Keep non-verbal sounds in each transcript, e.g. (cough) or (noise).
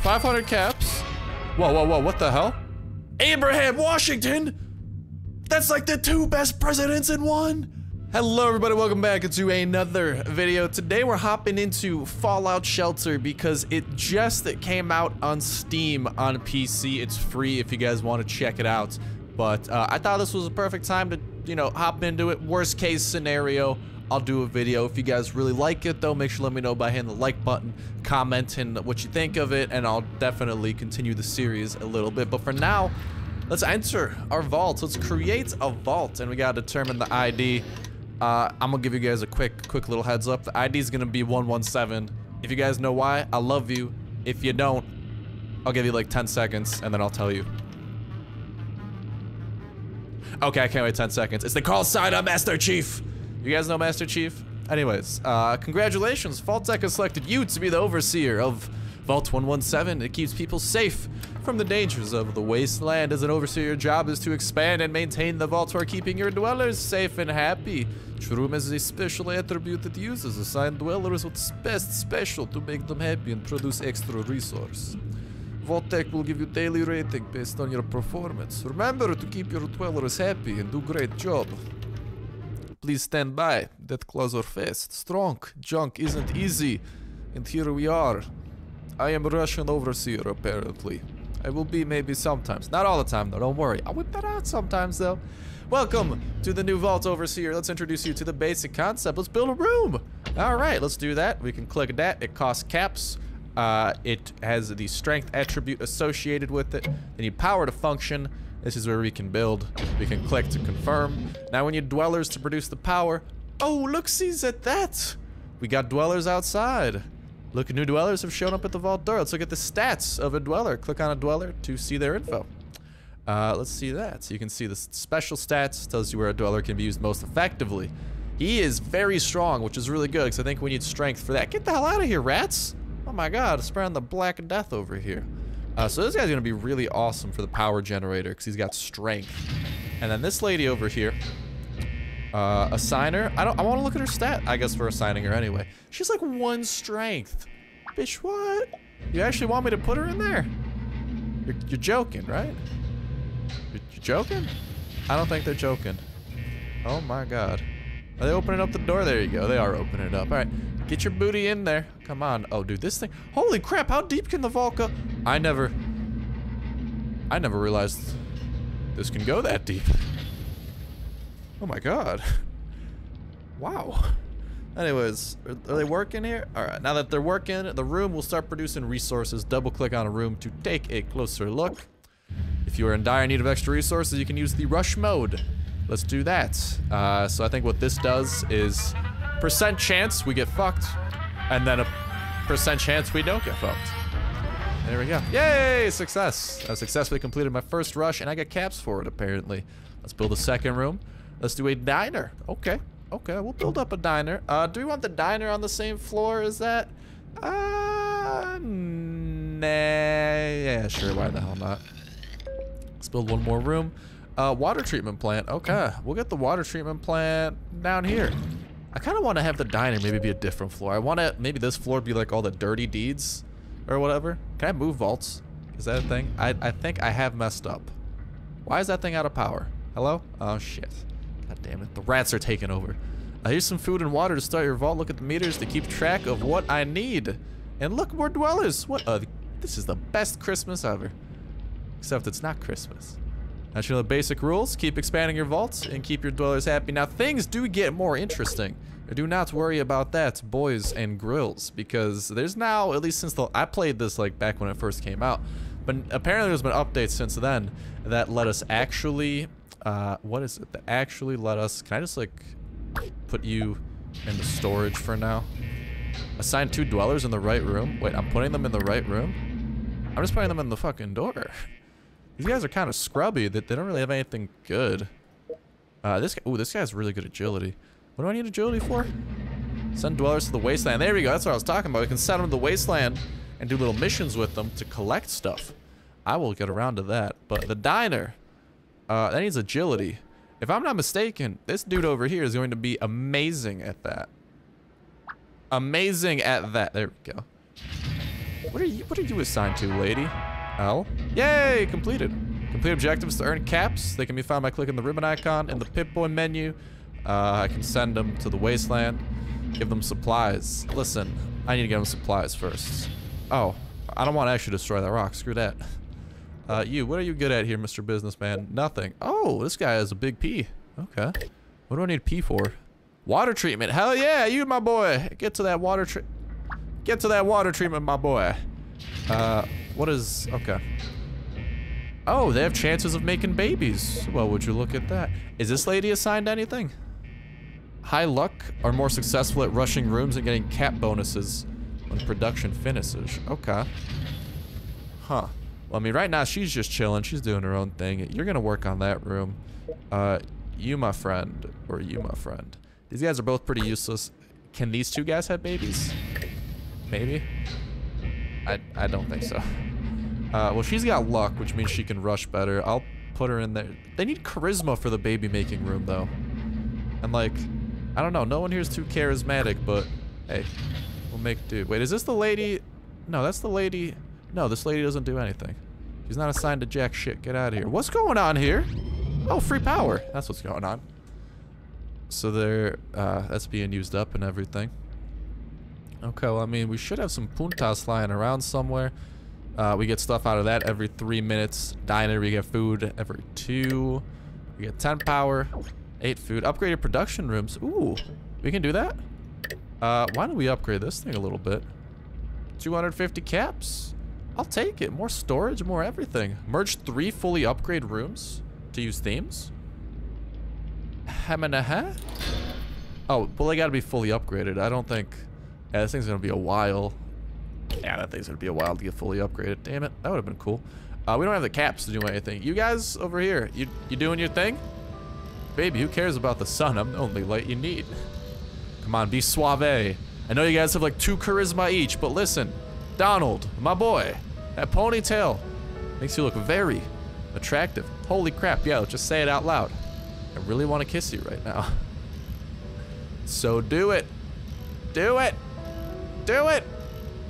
500 caps. Whoa, whoa, whoa, what the hell? Abraham Washington? That's like the two best presidents in one. Hello everybody, welcome back to another video. Today we're hopping into Fallout Shelter because it just came out on Steam on PC. It's free if you guys want to check it out. But uh, I thought this was a perfect time to, you know, hop into it. Worst case scenario, I'll do a video. If you guys really like it though, make sure to let me know by hitting the like button, commenting what you think of it, and I'll definitely continue the series a little bit. But for now, Let's enter our vault. Let's create a vault, and we gotta determine the ID. Uh, I'm gonna give you guys a quick, quick little heads up. The ID is gonna be 117. If you guys know why, I love you. If you don't, I'll give you like 10 seconds, and then I'll tell you. Okay, I can't wait 10 seconds. It's the call sign of Master Chief. You guys know Master Chief? Anyways, uh, congratulations. Vault-Tec has selected you to be the overseer of Vault 117. It keeps people safe from the dangers of the wasteland. As an overseer, your job is to expand and maintain the vault while keeping your dwellers safe and happy. Shroom is a special attribute that uses assigned dwellers what's best special to make them happy and produce extra resource. Vault-Tec will give you daily rating based on your performance. Remember to keep your dwellers happy and do great job. Please stand by. That claws are fast. Strong. Junk isn't easy. And here we are. I am Russian overseer, apparently. I will be maybe sometimes. Not all the time, though. Don't worry. I'll whip that out sometimes, though. Welcome to the new Vault Overseer. Let's introduce you to the basic concept. Let's build a room. All right, let's do that. We can click that. It costs caps. Uh, it has the strength attribute associated with it. They need power to function. This is where we can build. We can click to confirm. Now we need dwellers to produce the power. Oh, look, sees at that. We got dwellers outside. Look, new dwellers have shown up at the vault door. Let's look at the stats of a dweller. Click on a dweller to see their info. Uh, let's see that. So you can see the special stats. Tells you where a dweller can be used most effectively. He is very strong, which is really good, because I think we need strength for that. Get the hell out of here, rats! Oh my god, spreading the black death over here. Uh, so this guy's going to be really awesome for the power generator, because he's got strength. And then this lady over here, uh, assigner. I don't. I want to look at her stat. I guess we're assigning her anyway. She's like one strength. Bitch, what? You actually want me to put her in there? You're, you're joking, right? You're, you're joking? I don't think they're joking. Oh my god. Are they opening up the door? There you go. They are opening it up. All right. Get your booty in there. Come on. Oh, dude, this thing. Holy crap. How deep can the go? I never. I never realized this can go that deep. Oh my god. (laughs) Wow. Anyways, are, are, they working here? Alright, now that they're working, the room will start producing resources. Double click on a room to take a closer look. If you are in dire need of extra resources, you can use the rush mode. Let's do that. Uh, so I think what this does is percent chance we get fucked, and then a percent chance we don't get fucked. There we go. Yay! Success! I successfully completed my first rush, and I get caps for it, apparently. Let's build a second room. Let's do a diner. Okay. Okay, we'll build up a diner. Uh, do we want the diner on the same floor as that? Uh, nah. Yeah, sure. Why the hell not? Let's build one more room. Uh, water treatment plant. Okay, we'll get the water treatment plant down here. I kind of want to have the diner maybe be a different floor. I want to maybe this floor be like all the dirty deeds or whatever. Can I move vaults? Is that a thing? I, I think I have messed up. Why is that thing out of power? Hello? Oh, shit. God damn it. The rats are taking over. Uh, here's some food and water to start your vault. Look at the meters to keep track of what I need. And look, more dwellers. What? Uh, this is the best Christmas ever. Except it's not Christmas. Now, you know the basic rules. Keep expanding your vaults and keep your dwellers happy. Now, things do get more interesting. Do not worry about that, boys and grills, because there's now, at least since the, I played this like back when it first came out, but apparently there's been updates since then that let us actually uh, what is it that actually let us, can I just like put you in the storage for now? Assign two dwellers in the right room? Wait, I'm putting them in the right room? I'm just putting them in the fucking door. These guys are kind of scrubby. That they don't really have anything good. Uh, this guy, ooh, this guy's really good agility. What do I need agility for? Send dwellers to the wasteland. There we go. That's what I was talking about. We can send them to the wasteland and do little missions with them to collect stuff. I will get around to that. But the diner, uh, that needs agility. If I'm not mistaken, this dude over here is going to be amazing at that. Amazing at that. There we go. What are you, what are you assigned to, lady? L? Yay, completed. Complete objectives to earn caps. They can be found by clicking the ribbon icon in the Pip-Boy menu. Uh, I can send them to the wasteland. Give them supplies. Listen, I need to get them supplies first. Oh, I don't want to actually destroy that rock. Screw that. Uh, you, what are you good at here, Mr. Businessman? Nothing. Oh, this guy has a big P. Okay. What do I need P for? Water treatment. Hell yeah, you my boy. Get to that water treat. Get to that water treatment, my boy. Uh, what is... Okay. Oh, they have chances of making babies. Well, would you look at that? Is this lady assigned anything? High luck are more successful at rushing rooms and getting cap bonuses when production finishes. Okay. Huh. Well, I mean, right now she's just chilling. She's doing her own thing. You're gonna work on that room. Uh, you, my friend, or you, my friend. These guys are both pretty useless. Can these two guys have babies? Maybe. I I don't think so. Uh, well, she's got luck, which means she can rush better. I'll put her in there. They need charisma for the baby making room, though. And like, I don't know. No one here is too charismatic, but hey, we'll make do. Wait, is this the lady? No, that's the lady. No, this lady doesn't do anything. She's not assigned to jack shit. Get out of here. What's going on here? Oh, free power. That's what's going on. So there, uh, that's being used up and everything. Okay, well, I mean, we should have some puntas lying around somewhere. Uh, we get stuff out of that every three minutes. Diner, we get food every two. We get 10 power, 8 food. Upgraded production rooms. Ooh, we can do that? Uh, why don't we upgrade this thing a little bit? 250 caps. I'll take it. More storage, more everything. Merge three fully upgrade rooms to use themes. Hem and Hamanaha? Oh, well, they gotta be fully upgraded. I don't think... Yeah, this thing's gonna be a while. Yeah, that thing's gonna be a while to get fully upgraded. Damn it, that would have been cool. Uh, we don't have the caps to do anything. You guys over here, you you doing your thing? Baby, who cares about the sun? I'm the only light you need. Come on, be suave. I know you guys have like two charisma each, but listen. Donald, my boy, that ponytail makes you look very attractive. Holy crap, yeah, just say it out loud. I really want to kiss you right now. (laughs) So do it. Do it. Do it.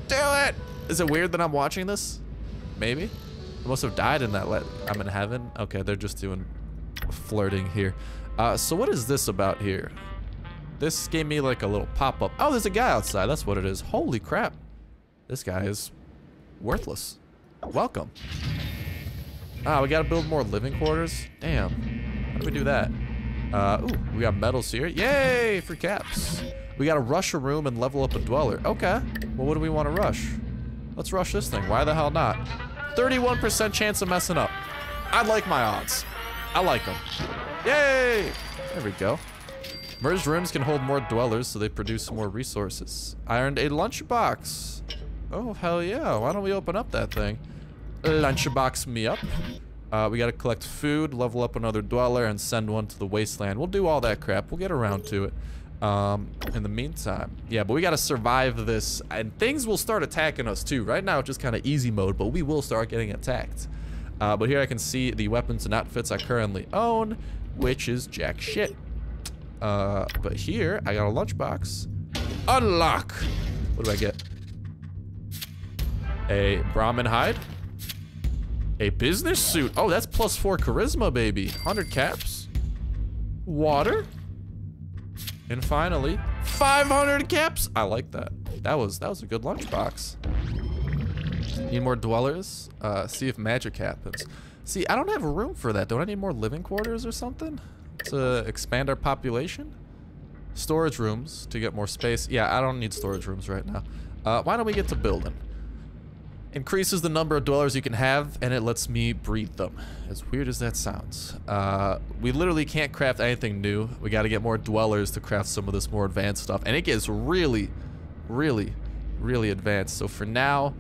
Do it. Is it weird that I'm watching this? Maybe. I must have died in that let I'm in heaven. Okay, they're just doing flirting here. Uh, so what is this about here? This gave me like a little pop-up. Oh, there's a guy outside. That's what it is. Holy crap. This guy is worthless. Welcome. Ah, we gotta build more living quarters? Damn. How do we do that? Uh, ooh, we got metals here. Yay, free caps. We gotta rush a room and level up a dweller. Okay. Well, what do we want to rush? Let's rush this thing. Why the hell not? 31% chance of messing up. I like my odds. I like them. Yay! There we go. Merged rooms can hold more dwellers, so they produce more resources. I earned a lunchbox. Oh, hell yeah. Why don't we open up that thing? Lunchbox me up. Uh, we gotta collect food, level up another dweller, and send one to the wasteland. We'll do all that crap. We'll get around to it. Um, in the meantime, yeah, but we gotta survive this, and things will start attacking us too. Right now, it's just kind of easy mode, but we will start getting attacked. Uh, but here I can see the weapons and outfits I currently own, which is jack shit. Uh, but here, I got a lunchbox. Unlock! What do I get? A Brahmin hide? A business suit. Oh, that's plus four charisma, baby. 100 caps. Water. And finally, 500 caps. I like that. That was that was a good lunchbox. Need more dwellers? Uh, see if magic happens. See, I don't have room for that. Don't I need more living quarters or something? To expand our population? Storage rooms to get more space. Yeah, I don't need storage rooms right now. Uh, why don't we get to building? Increases the number of dwellers you can have, and it lets me breed them. As weird as that sounds. Uh, we literally can't craft anything new. We gotta get more dwellers to craft some of this more advanced stuff. And it gets really, really, really advanced. So for now,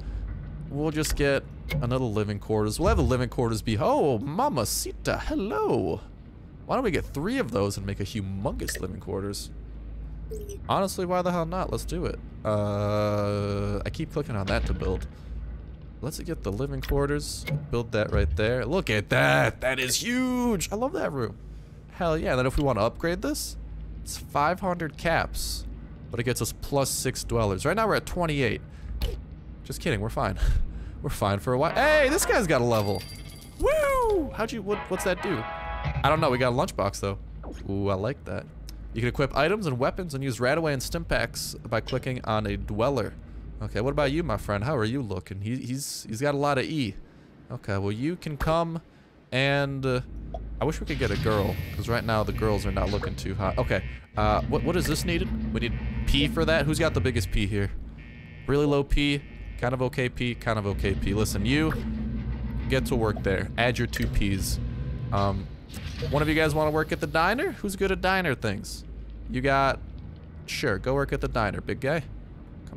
we'll just get another living quarters. We'll have the living quarters be, oh, mamacita, hello. Why don't we get three of those and make a humongous living quarters? Honestly, why the hell not? Let's do it. Uh, I keep clicking on that to build. Let's get the living quarters. Build that right there. Look at that. That is huge. I love that room. Hell yeah. And then if we want to upgrade this, it's 500 caps. But it gets us plus 6 dwellers. Right now we're at 28. Just kidding, we're fine. (laughs) we're fine for a while. Hey, this guy's got a level. Woo! How'd you, what, what's that do? I don't know, we got a lunchbox though. Ooh, I like that. You can equip items and weapons and use Radaway and Stimpaks by clicking on a dweller. Okay, what about you, my friend? How are you looking? He, he's he's got a lot of E. Okay, well you can come and uh, I wish we could get a girl because right now the girls are not looking too hot. Okay, uh, what what is this needed? We need P for that. Who's got the biggest P here? Really low P, kind of okay P, kind of okay P. Listen, you get to work there. Add your two P's. Um, one of you guys want to work at the diner? Who's good at diner things? You got... Sure, go work at the diner, big guy.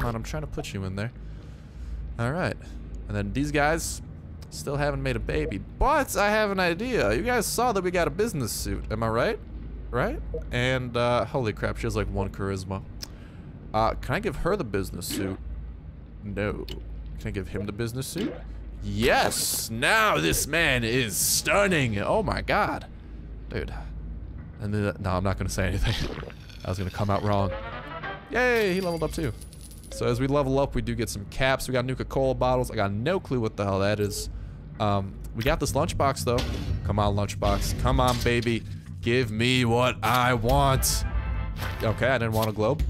Come on, I'm trying to put you in there. Alright. And then these guys still haven't made a baby. But I have an idea. You guys saw that we got a business suit. Am I right? Right? And, uh, holy crap, she has like one charisma. Uh, can I give her the business suit? No. Can I give him the business suit? Yes! Now this man is stunning! Oh my god. Dude. And then, no, I'm not gonna say anything. (laughs) I was gonna come out wrong. Yay, he leveled up too. So as we level up, we do get some caps. We got Nuka-Cola bottles. I got no clue what the hell that is. Um, we got this lunchbox though. Come on, lunchbox. Come on, baby. Give me what I want. Okay, I didn't want a globe.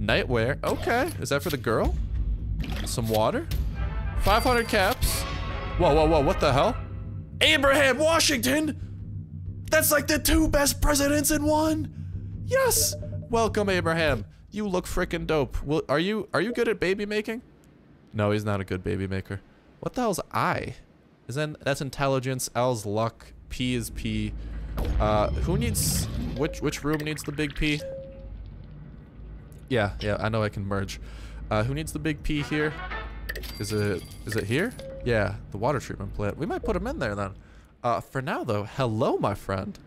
Nightwear. Okay, is that for the girl? Some water. 500 caps. Whoa, whoa, whoa, what the hell? Abraham Washington! That's like the two best presidents in one! Yes! Welcome, Abraham. You look freaking dope. Will, are you are you good at baby making? No, he's not a good baby maker. What the hell's I? Is that that's intelligence, L's luck, P is P. Uh, who needs which which room needs the big P? Yeah, yeah, I know I can merge. Uh, who needs the big P here? Is it is it here? Yeah, the water treatment plant. We might put him in there then. Uh, for now though, hello, my friend.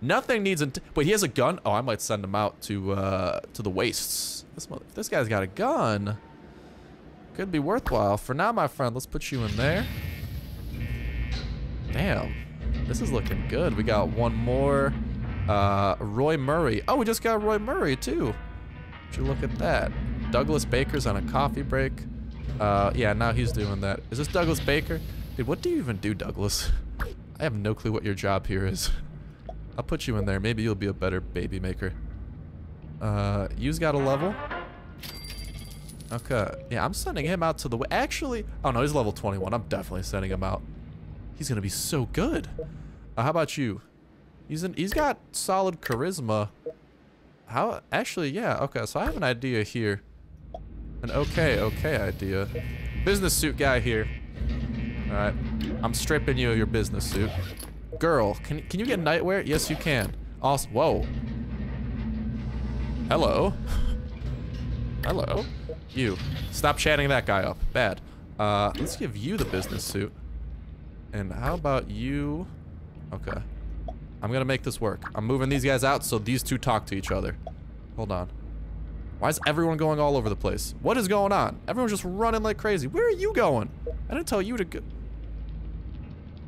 Nothing needs. Wait, he has a gun. Oh, I might send him out to uh, to the wastes. This mother this guy's got a gun. Could be worthwhile. For now, my friend, let's put you in there. Damn, this is looking good. We got one more. Uh, Roy Murray. Oh, we just got Roy Murray too. Would you look at that? Douglas Baker's on a coffee break. Uh, yeah, now he's doing that. Is this Douglas Baker? Dude, what do you even do, Douglas? (laughs) I have no clue what your job here is. (laughs) I'll put you in there. Maybe you'll be a better baby maker. Uh, you's got a level. Okay. Yeah, I'm sending him out to the. Actually, oh no, he's level 21. I'm definitely sending him out. He's gonna be so good. Uh, how about you? He's in, he's got solid charisma. How? Actually, yeah. Okay, so I have an idea here. An okay, okay idea. Business suit guy here. All right. I'm stripping you of your business suit. Girl, can, can you get nightwear? Yes, you can. Awesome. Whoa. Hello. (laughs) Hello. You. Stop chatting that guy up. Bad. Uh, let's give you the business suit. And how about you? Okay. I'm gonna make this work. I'm moving these guys out so these two talk to each other. Hold on. Why is everyone going all over the place? What is going on? Everyone's just running like crazy. Where are you going? I didn't tell you to go.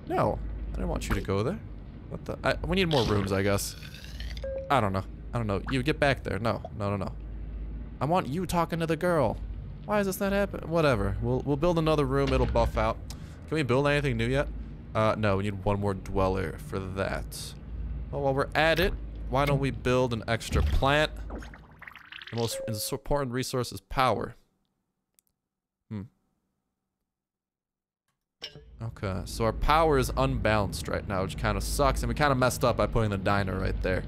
No, I didn't want you to go there. What the? I, we need more rooms, I guess. I don't know. I don't know. You get back there. No, no, no, no. I want you talking to the girl. Why is this not happening? Whatever. We'll we'll build another room. It'll buff out. Can we build anything new yet? Uh, no. We need one more dweller for that. Well, while we're at it, why don't we build an extra plant? The most important resource is power. Hmm. Okay, so our power is unbalanced right now, which kind of sucks, and we kind of messed up by putting the diner right there.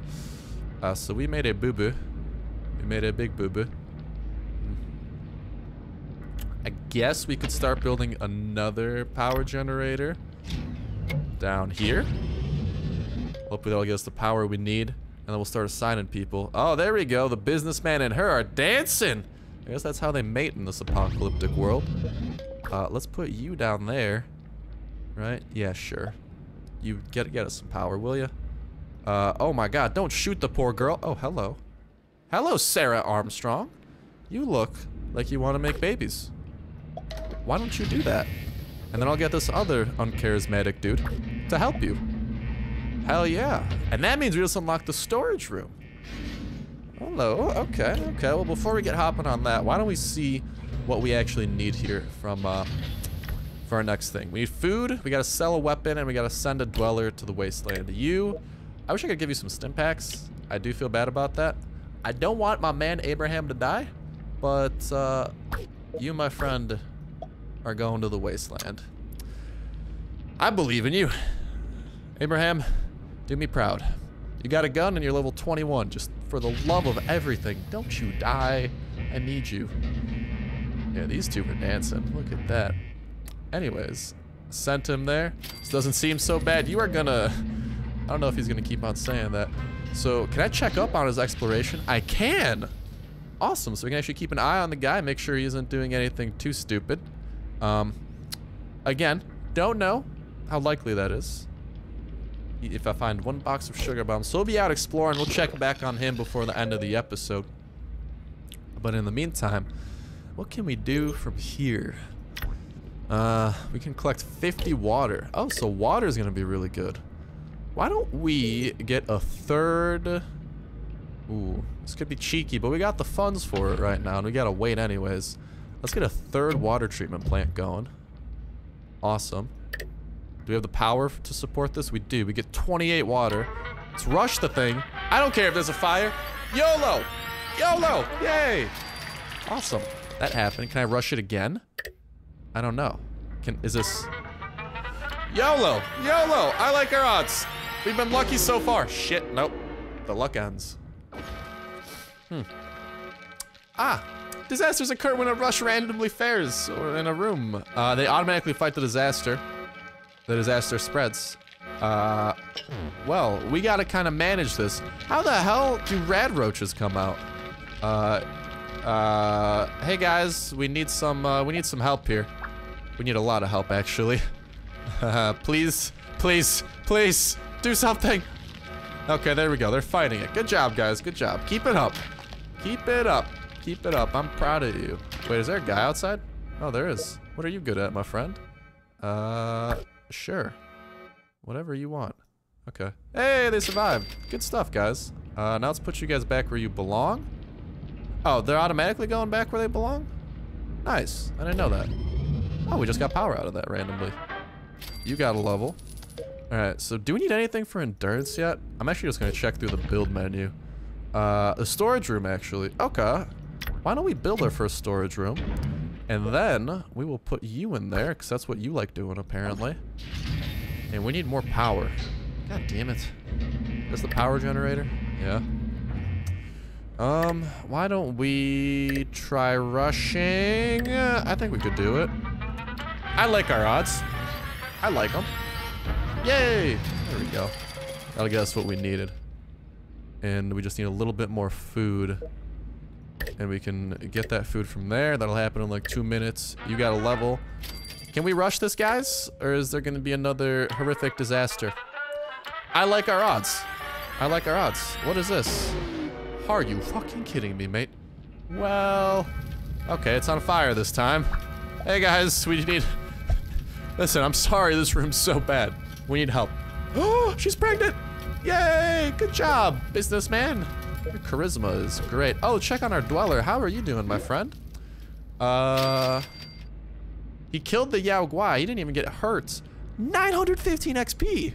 Uh, so we made a boo-boo. We made a big boo-boo. I guess we could start building another power generator down here. Hopefully that'll give us the power we need, and then we'll start assigning people. Oh, there we go. The businessman and her are dancing. I guess that's how they mate in this apocalyptic world. Uh, let's put you down there. Right? Yeah, sure. You get get us some power, will you? Uh, oh my god, don't shoot the poor girl. Oh, hello. Hello, Sarah Armstrong. You look like you want to make babies. Why don't you do that? And then I'll get this other uncharismatic dude to help you. Hell yeah. And that means we just unlock the storage room. Hello, okay, okay. Well, before we get hopping on that, why don't we see what we actually need here from uh, for our next thing. We need food, we gotta sell a weapon, and we gotta send a dweller to the wasteland. You, I wish I could give you some Stimpaks. I do feel bad about that. I don't want my man Abraham to die, but uh, you, my friend, are going to the wasteland. I believe in you. Abraham, do me proud. You got a gun and you're level 21. Just for the love of everything, don't you die. I need you. Yeah, these two were dancing. Look at that. Anyways, sent him there. This doesn't seem so bad. You are gonna... I don't know if he's gonna keep on saying that. So, can I check up on his exploration? I can! Awesome, so we can actually keep an eye on the guy, make sure he isn't doing anything too stupid. Um, again, don't know how likely that is. If I find one box of sugar bombs. So we'll be out exploring. We'll check back on him before the end of the episode. But in the meantime, what can we do from here? Uh, we can collect 50 water. Oh, so water is going to be really good. Why don't we get a third... Ooh, this could be cheeky, but we got the funds for it right now, and we gotta wait anyways. Let's get a third water treatment plant going. Awesome. Do we have the power to support this? We do. We get 28 water. Let's rush the thing. I don't care if there's a fire. YOLO! YOLO! Yay! Awesome. That happened. Can I rush it again? I don't know. Can is this YOLO! YOLO! I like our odds. We've been lucky so far. Shit, nope. The luck ends. Hmm. Ah! Disasters occur when a rush randomly fares or in a room. Uh, they automatically fight the disaster. The disaster spreads. Uh, well, we gotta kind of manage this. How the hell do rad roaches come out? Uh, uh, hey guys, we need some, uh, we need some help here. We need a lot of help, actually. (laughs) please, please, please, do something. Okay, there we go. They're fighting it. Good job, guys. Good job. Keep it up. Keep it up. Keep it up. I'm proud of you. Wait, is there a guy outside? Oh, there is. What are you good at, my friend? Uh, sure. Whatever you want. Okay. Hey, they survived. Good stuff, guys. Uh, now let's put you guys back where you belong. Oh, they're automatically going back where they belong? Nice. I didn't know that. Oh, we just got power out of that randomly. You got a level. Alright, so do we need anything for endurance yet? I'm actually just going to check through the build menu. Uh, a storage room, actually. Okay. Why don't we build our first storage room? And then we will put you in there, because that's what you like doing, apparently. And we need more power. God damn it. Is the power generator? Yeah. Um, why don't we try rushing? I think we could do it. I like our odds. I like them. Yay! There we go. That'll get us what we needed. And we just need a little bit more food. And we can get that food from there. That'll happen in like two minutes. You got a level. Can we rush this, guys? Or is there going to be another horrific disaster? I like our odds. I like our odds. What is this? Are you fucking kidding me, mate? Well, okay, it's on fire this time. Hey guys, we need... Listen, I'm sorry this room's so bad. We need help. Oh, (gasps) she's pregnant! Yay! Good job, businessman. Your charisma is great. Oh, check on our dweller. How are you doing, my friend? Uh... He killed the Yao Guai. He didn't even get hurt. 915 XP!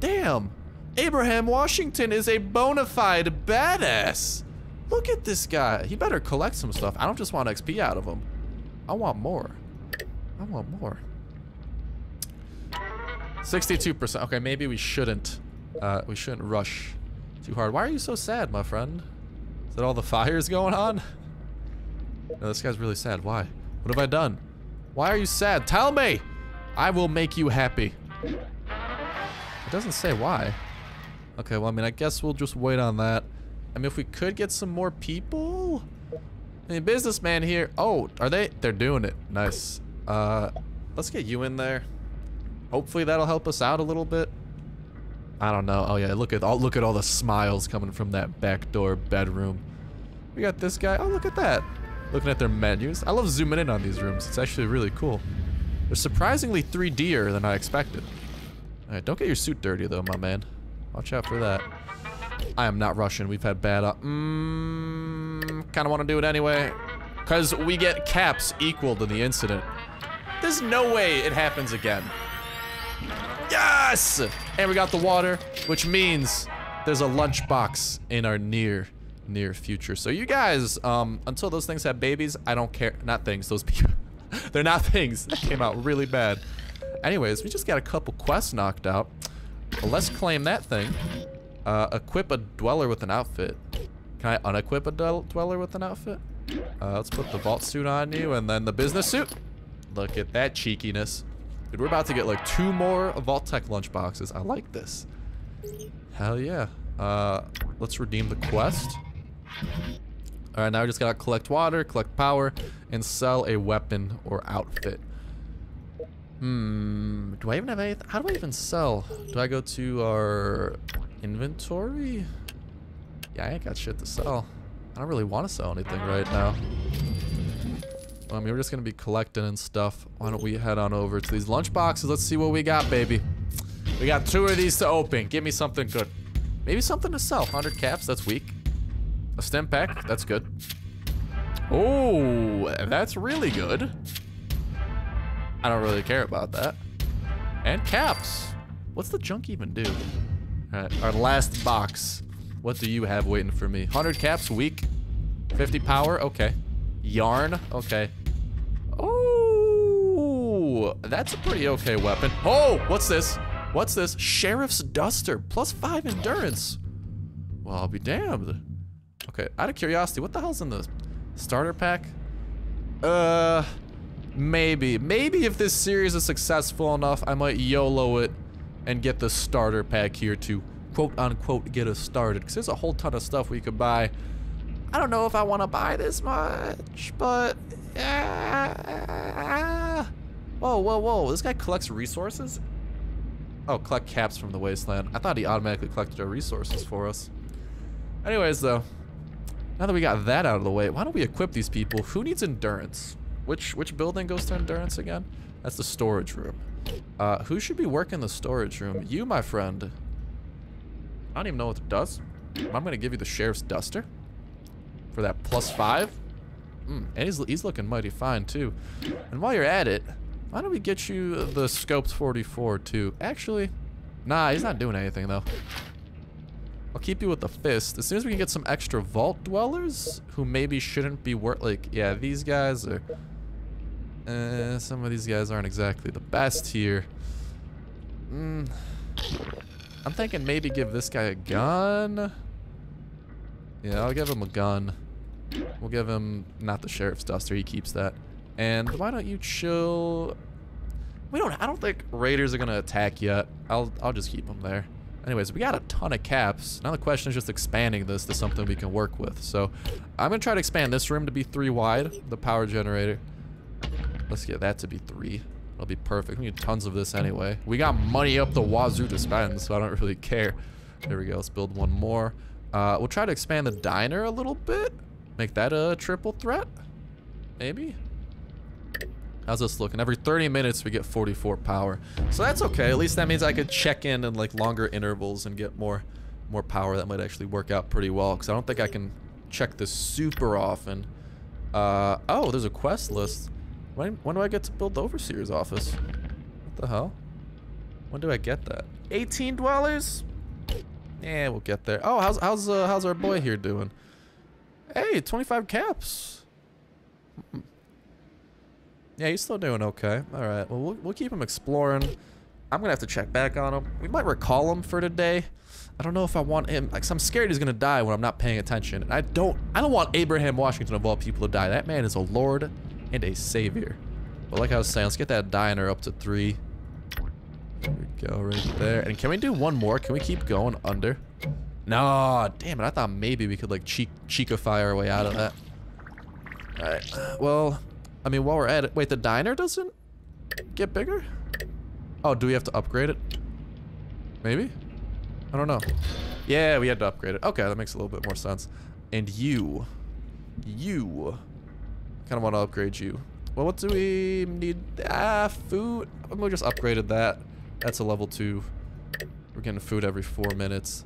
Damn! Abraham Washington is a bona fide badass. Look at this guy. He better collect some stuff. I don't just want XP out of him. I want more. I want more. 62%. Okay, maybe we shouldn't. Uh, we shouldn't rush too hard. Why are you so sad, my friend? Is that all the fires going on? No, this guy's really sad. Why? What have I done? Why are you sad? Tell me! I will make you happy. It doesn't say why. Okay, well, I mean, I guess we'll just wait on that. I mean, if we could get some more people? I mean, businessman here. Oh, are they? They're doing it. Nice. Uh, let's get you in there. Hopefully that'll help us out a little bit. I don't know. Oh yeah, look at all look at all the smiles coming from that back door bedroom. We got this guy. Oh, look at that. Looking at their menus. I love zooming in on these rooms. It's actually really cool. They're surprisingly 3D'er than I expected. Alright, don't get your suit dirty though, my man. Watch out for that. I am not Russian. We've had bad... Uh, mm, kind of want to do it anyway. Because we get caps equal to the incident. There's no way it happens again. Yes! And we got the water, which means there's a lunchbox in our near, near future. So you guys, um, until those things have babies, I don't care. Not things, those people. (laughs) They're not things. That came out really bad. Anyways, we just got a couple quests knocked out. Well, let's claim that thing. Uh, equip a dweller with an outfit. Can I unequip a dweller with an outfit? Uh, let's put the vault suit on you and then the business suit. Look at that cheekiness. Dude, we're about to get like two more Vault-Tec lunchboxes. I like this. Hell yeah. Uh, let's redeem the quest. All right, now we just gotta collect water, collect power, and sell a weapon or outfit. Hmm, do I even have anything? How do I even sell? Do I go to our inventory? Yeah, I ain't got shit to sell. I don't really want to sell anything right now. I mean, we're just going to be collecting and stuff. Why don't we head on over to these lunch boxes? Let's see what we got, baby. We got two of these to open. Give me something good. Maybe something to sell. 100 caps, that's weak. A Stimpak, that's good. Oh, that's really good. I don't really care about that. And caps. What's the junk even do? All right, our last box. What do you have waiting for me? 100 caps, weak. 50 power, okay. Yarn, okay. Oh, that's a pretty okay weapon. Oh, what's this? What's this? Sheriff's Duster, plus five endurance. Well, I'll be damned. Okay, out of curiosity, what the hell's in the starter pack? Uh, maybe. Maybe if this series is successful enough, I might YOLO it and get the starter pack here to quote unquote get us started. Because there's a whole ton of stuff we could buy. I don't know if I want to buy this much, but yeah. Whoa, whoa, whoa. This guy collects resources? Oh, collect caps from the wasteland. I thought he automatically collected our resources for us. Anyways, though, now that we got that out of the way, why don't we equip these people? Who needs endurance? Which which building goes to endurance again? That's the storage room. Uh, who should be working the storage room? You, my friend. I don't even know what it does. I'm gonna give you the sheriff's duster for that plus five. Mm, and he's, he's looking mighty fine too. And while you're at it, why don't we get you the scoped 44 too? Actually, nah, he's not doing anything though. I'll keep you with the fist. As soon as we can get some extra vault dwellers who maybe shouldn't be worth like, yeah, these guys are, uh, some of these guys aren't exactly the best here. Mm, I'm thinking maybe give this guy a gun. Yeah, I'll give him a gun. We'll give him not the sheriff's duster. He keeps that. And why don't you chill? We don't. I don't think raiders are gonna attack yet. I'll. I'll just keep them there. Anyways, we got a ton of caps. Now the question is just expanding this to something we can work with. So I'm gonna try to expand this room to be three wide. The power generator. Let's get that to be three. It'll be perfect. We need tons of this anyway. We got money up the wazoo to spend, so I don't (laughs) really care. There we go. Let's build one more. Uh, we'll try to expand the diner a little bit. Make that a triple threat. Maybe. How's this looking? Every 30 minutes we get 44 power. So that's okay. At least that means I could check in in like longer intervals and get more more power. That might actually work out pretty well. Because I don't think I can check this super often. Uh, oh, there's a quest list. When, when do I get to build the Overseer's office? What the hell? When do I get that? 18 dwellers? Yeah, we'll get there. Oh, how's how's uh, how's our boy here doing? Hey, 25 caps. Hmm. Yeah, he's still doing okay. All right, well, we'll, we'll keep him exploring. I'm gonna have to check back on him. We might recall him for today. I don't know if I want him. Like, I'm scared he's gonna die when I'm not paying attention. And I don't. I don't want Abraham Washington of all people to die. That man is a lord and a savior. But like I was saying, let's get that diner up to three. There we go, right there. And can we do one more? Can we keep going under? No, damn it. I thought maybe we could like cheek cheekify our way out of that. Alright, uh, well, I mean, while we're at it, wait, the diner doesn't get bigger? Oh, do we have to upgrade it? Maybe? I don't know. Yeah, we had to upgrade it. Okay, that makes a little bit more sense. And you, you Kind of want to upgrade you. Well, what do we need? Ah, food. We just upgraded that. That's a level two. We're getting food every four minutes.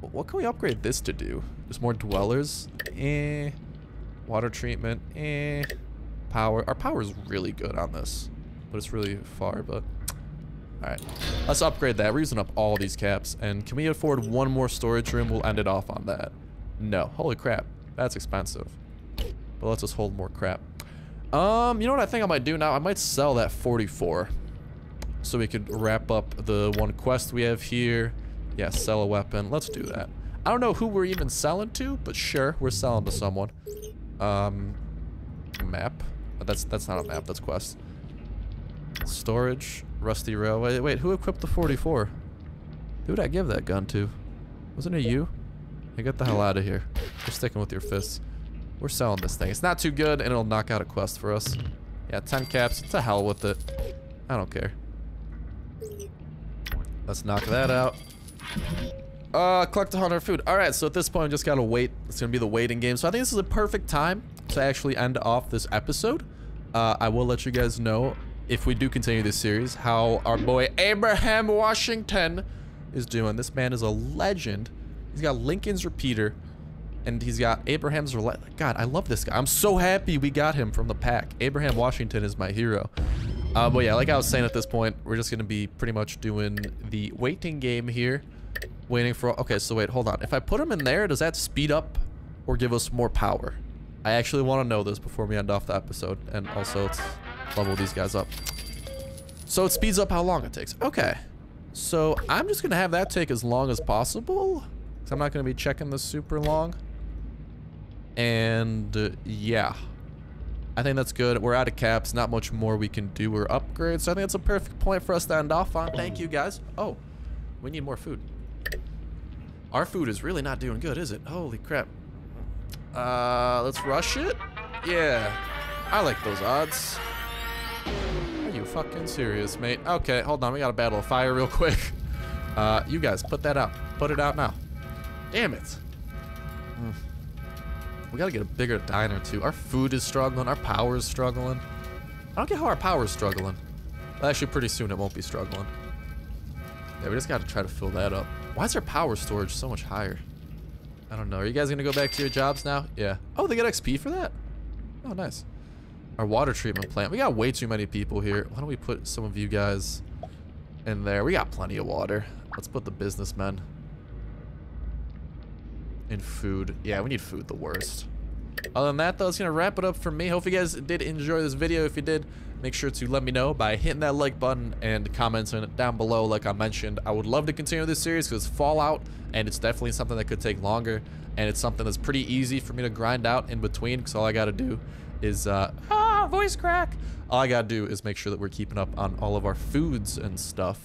What can we upgrade this to do? Just more dwellers? Eh. Water treatment, eh. Power. Our power is really good on this, but it's really far, but... Alright, let's upgrade that. We're using up all these caps. And can we afford one more storage room? We'll end it off on that. No. Holy crap. That's expensive. But let's just hold more crap. Um, you know what I think I might do now? I might sell that 44. So we could wrap up the one quest we have here. Yeah, sell a weapon. Let's do that. I don't know who we're even selling to, but sure, we're selling to someone. Um, map. That's that's not a map. That's quest. Storage, rusty railway. Wait, who equipped the 44? Who did I give that gun to? Wasn't it you? Hey, get the hell out of here. You're sticking with your fists. We're selling this thing. It's not too good, and it'll knock out a quest for us. Yeah, 10 caps. To hell with it. I don't care. Let's knock that out. Uh, collect 100 food. All right, so at this point, I just gotta wait. It's gonna be the waiting game. So I think this is a perfect time to actually end off this episode. Uh, I will let you guys know if we do continue this series how our boy Abraham Washington is doing. This man is a legend. He's got Lincoln's repeater, and he's got Abraham's God, I love this guy. I'm so happy we got him from the pack. Abraham Washington is my hero. Uh, but yeah, like I was saying at this point, we're just gonna be pretty much doing the waiting game here. Waiting for... Okay, so wait, hold on. If I put them in there, does that speed up or give us more power? I actually want to know this before we end off the episode. And also, let's level these guys up. So it speeds up how long it takes. Okay. So I'm just going to have that take as long as possible. Because I'm not going to be checking this super long. And uh, yeah. I think that's good. We're out of caps. Not much more we can do or upgrade. So I think it's a perfect point for us to end off on. Thank you, guys. Oh, we need more food. Our food is really not doing good, is it? Holy crap. Uh, let's rush it? Yeah. I like those odds. Are you fucking serious, mate? Okay, hold on. We got a battle of fire real quick. (laughs) Uh, you guys, put that out. Put it out now. Damn it. Mm. We gotta get a bigger diner, too. Our food is struggling. Our power is struggling. I don't get how our power is struggling. Actually, pretty soon it won't be struggling. Yeah, we just gotta try to fill that up. Why is our power storage so much higher? I don't know. Are you guys gonna go back to your jobs now? Yeah. Oh, they get XP for that? Oh, nice. Our water treatment plant. We got way too many people here. Why don't we put some of you guys in there? We got plenty of water. Let's put the businessmen in food. Yeah, we need food the worst. Other than that, though, it's going to wrap it up for me. Hope you guys did enjoy this video. If you did, make sure to let me know by hitting that like button and commenting down below like I mentioned. I would love to continue this series because Fallout, and it's definitely something that could take longer, and it's something that's pretty easy for me to grind out in between because all I got to do is, uh, (laughs) ah, voice crack. All I got to do is make sure that we're keeping up on all of our foods and stuff.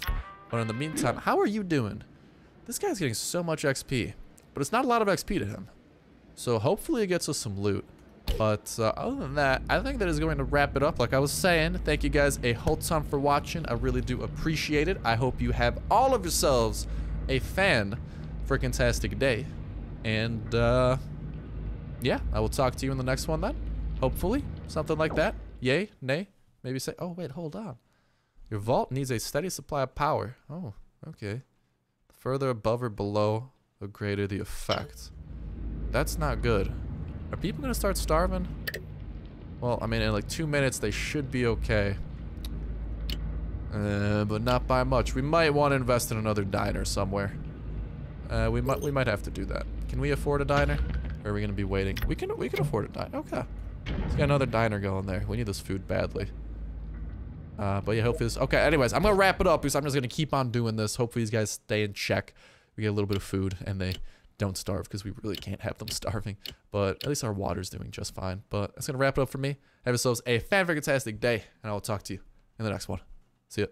But in the meantime, how are you doing? This guy's getting so much XP, but it's not a lot of XP to him. So hopefully it gets us some loot. But uh, other than that, I think that is going to wrap it up. Like I was saying, thank you guys a whole ton for watching. I really do appreciate it. I hope you have all of yourselves a fan a fantastic day. And uh, yeah, I will talk to you in the next one then. Hopefully, something like that. Yay, nay, maybe say, oh wait, hold on. Your vault needs a steady supply of power. Oh, okay. Further above or below, the greater the effect. That's not good. Are people gonna start starving? Well, I mean, in like two minutes, they should be okay. Uh, but not by much. We might want to invest in another diner somewhere. Uh, we might we might have to do that. Can we afford a diner? Or are we gonna be waiting? We can we can afford a diner. Okay. Let's get another diner going there. We need this food badly. Uh, but yeah, hopefully this. Okay. Anyways, I'm gonna wrap it up because I'm just gonna keep on doing this. Hopefully these guys stay in check. We get a little bit of food and they don't starve because we really can't have them (laughs) starving. But at least our water's doing just fine. But that's going to wrap it up for me. Have yourselves a fan-fantastic day, and I will talk to you in the next one. See ya.